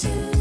to